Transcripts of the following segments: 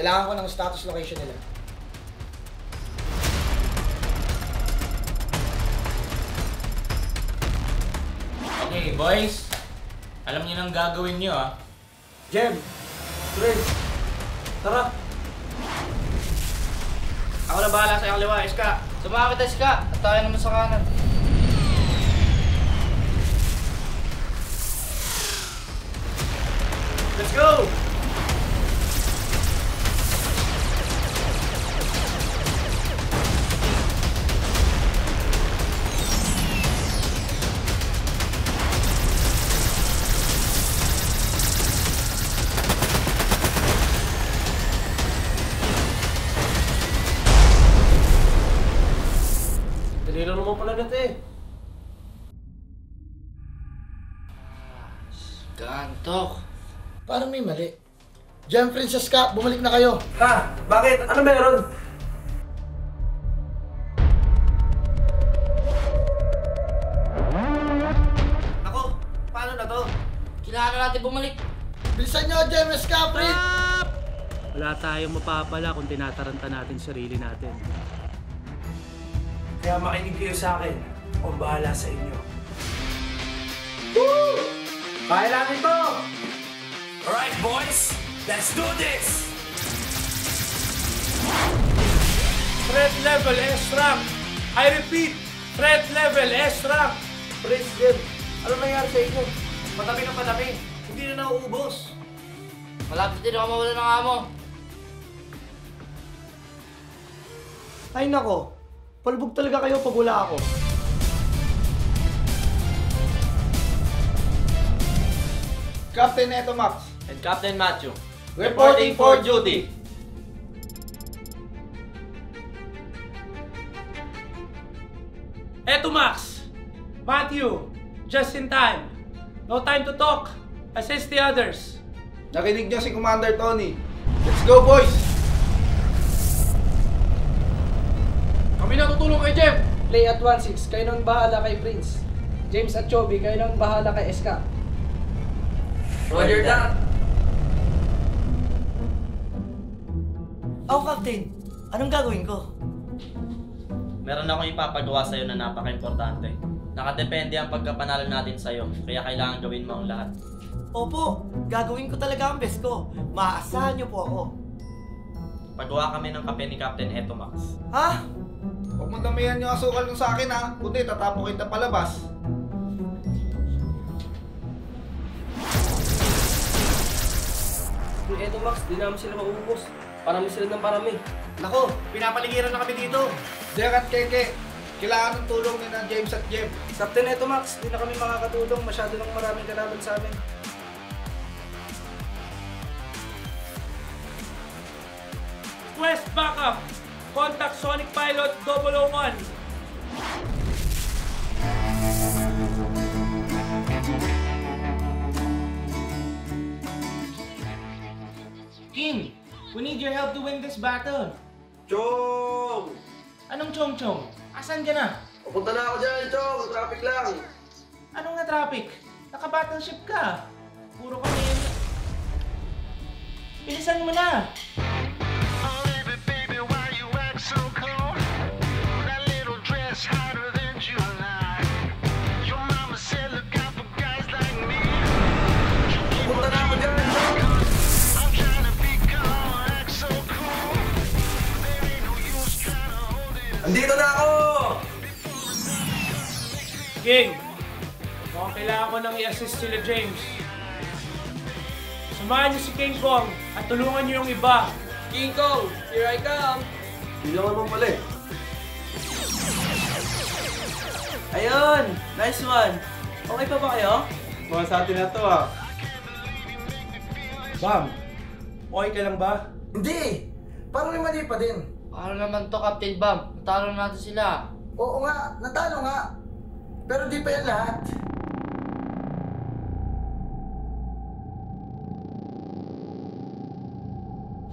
Kailangan ko ng status location nila. Okay, boys. Alam niyo nang gagawin niyo ah. Jem! Fred! Tara! Ako na bahala sa iyong liwa, Iska. Sumama kita, Ska. At tayo naman sa kanan. Dali lang naman pala natin eh. Gantok. Parang may mali. Jem, Francesca, bumalik na kayo. Ha? Bakit? Ano meron? Ako, paano na to? Kailangan na natin bumalik. Bilisan nyo, Jem, Esca, Fred! Wala tayong mapapala kung tinataranta natin sarili natin. Kaya makinig kayo sa akin. Ako bahala sa inyo. Kaya natin to! Alright boys, let's do this! Threat level S-rank. I repeat, threat level S-rank. Jem, ano nangyari sa inyo? Patabi ng patabi. Hindi na nauubos. Malapit din ako mawala ng amo. Ay nako, palbog talaga kayo pag wala ako. Captain Eto Max. And Captain Matthew. Reporting for duty. Eto Max. Matthew. Just in time. No time to talk. Assist the others. Nakinig niyo si Commander Tony. Let's go, boys! Tutulong kay Jem. Play at 1-6, kayo nang bahala kay Prince. James at Chobi, kayo nang bahala kay Eska. Roger that. Oh, Captain. Anong gagawin ko? Meron akong ipapagawa sa'yo na napaka-importante. Nakadepende ang pagkapanalo natin sa'yo, kaya kailangan gawin mo ang lahat. Opo, gagawin ko talaga ang best ko. Maaasahan niyo po ako. Pagawa kami ng kape ni Captain Eto Max. Ha? Huwag mo damihan yung asukal nung sa akin ha. Kundi tatapo kita palabas. Kung Edo Max, di namin sila maubos. Parami sila ng parami. Nako, pinapaligiran na kami dito. Jack at Keke, kailangan ng tulong ni na James at Jem. Captain Edo Max, di na kami makakatulong. Masyado nang maraming kalaban sa amin. Quest backup. Contact Sonic Pilot 001. King, we need your help to win this battle. Chong! Anong chong chong? Asan ka na? Pupunta na ako dyan, Chong. Traffic lang. Anong na traffic? Naka-battleship ka. Puro kami yun. Bilisan mo na. King, mukhang kailangan ko nang i-assist sila James. Samahan niyo si King Kong at tulungan niyo yung iba. King Kong, here I come! Hindi naman eh. Ayun! Nice one! Okay pa ba kayo? Mga sa atin na to ah. Bam, okay ka lang ba? Hindi! Parang may mali pa din. Paano naman to, Captain Bam? Natalo na natin sila. Oo nga, natalo nga. Pero di pa yan lahat.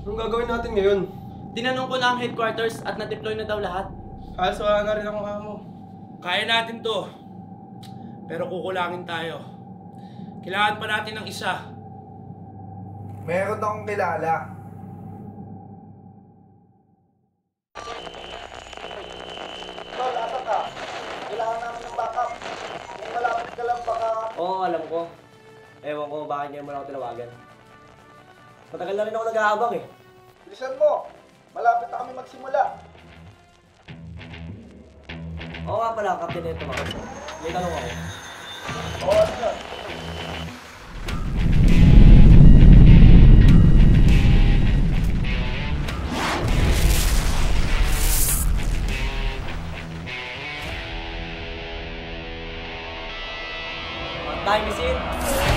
Anong gagawin natin ngayon? Tinanong ko na ang headquarters at na-deploy na daw lahat. Kaso wala na rin akong amo. Kaya natin to. Pero kukulangin tayo. Kailangan pa natin ng isa. Meron akong kilala. Bakit ngayon mo lang ako tinawagan. Matagal na rin ako nag-aabang eh. Bilisan mo. Malapit na kami magsimula. Oo nga pala, Captain Neto ako. May tanong ako. Oo, ano yun? Time is it?